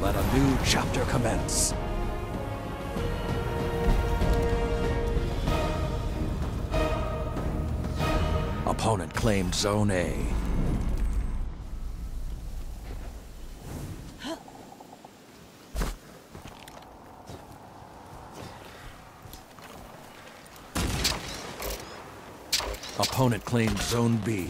Let a new chapter commence. Opponent claimed Zone A. Opponent claimed Zone B.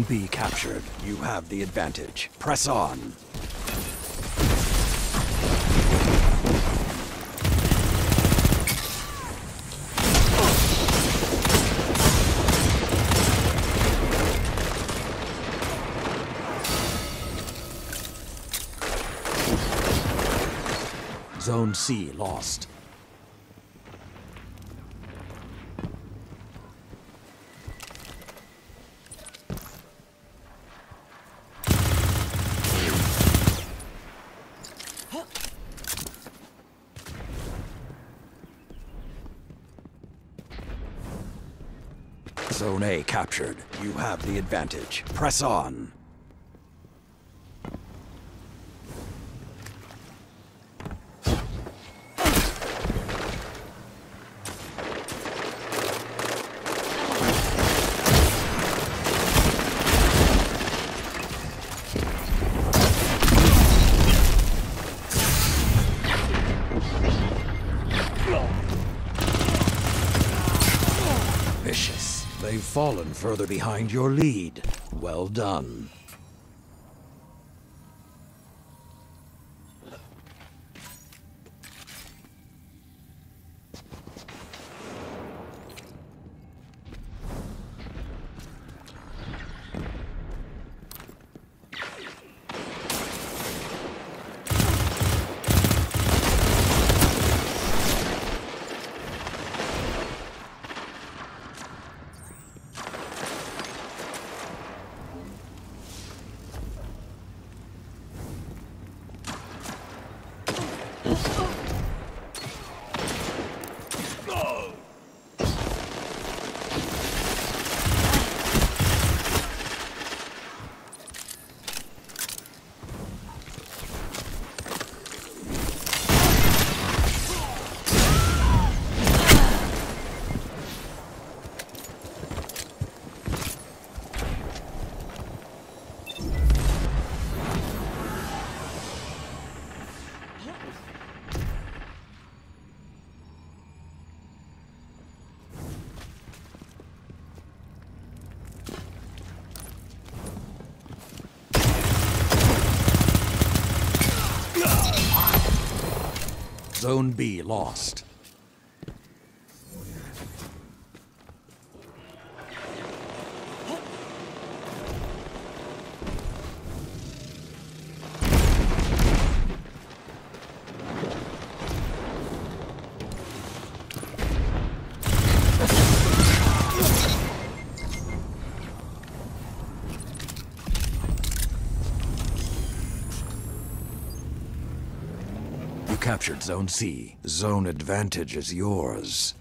Zone B captured. You have the advantage. Press on. Zone C lost. Zone A captured. You have the advantage. Press on. Vicious. They've fallen further behind your lead. Well done. Oops. Zone B lost. You captured Zone C. Zone advantage is yours.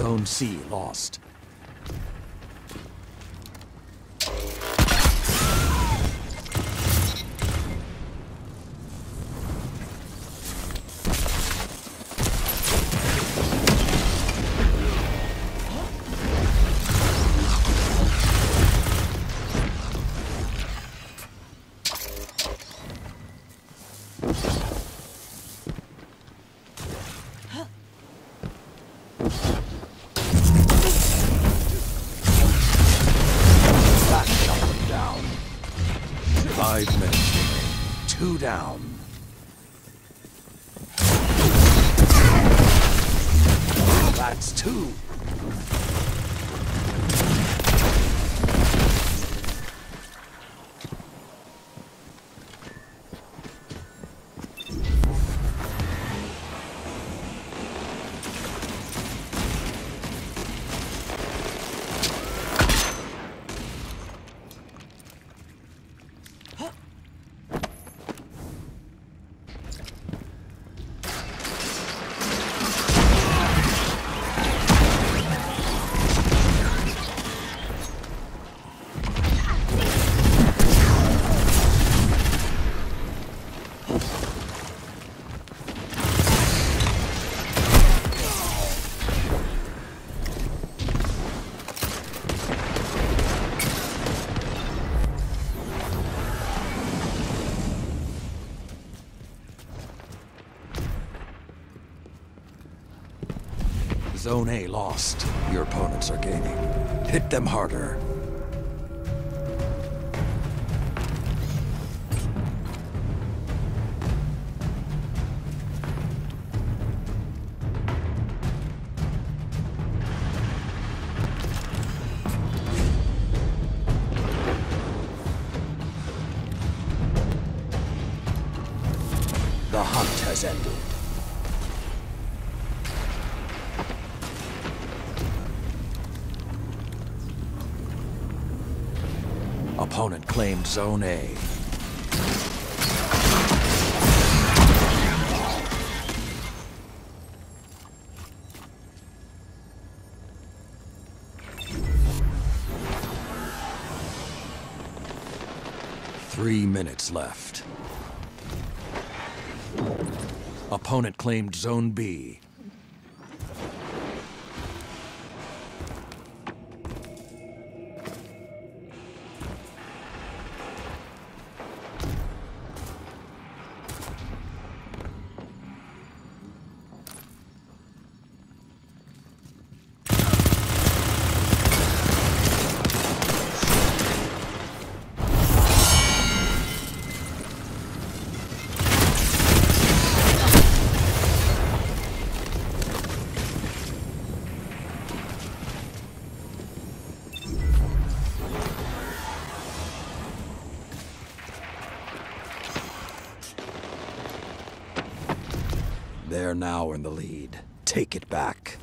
Zone C lost. Down. Zone A lost. Your opponents are gaining. Hit them harder. The hunt has ended. Claimed Zone A. Three minutes left. Opponent claimed Zone B. They're now in the lead. Take it back.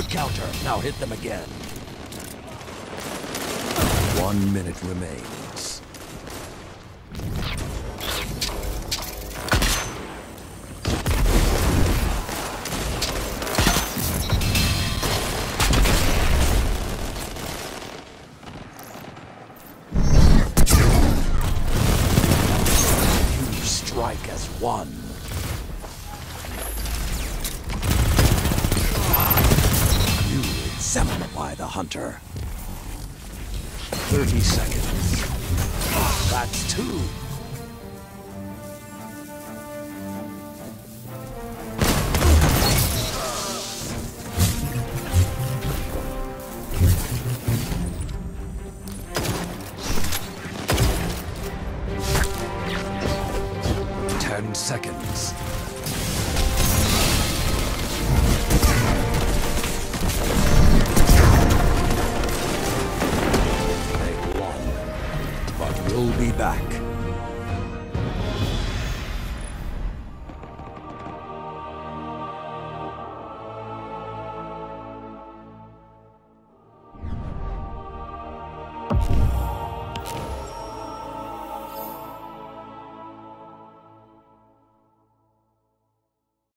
Good counter. Now hit them again. One minute remains. You exemplify the hunter. 30 seconds. Ah, that's two. Seconds.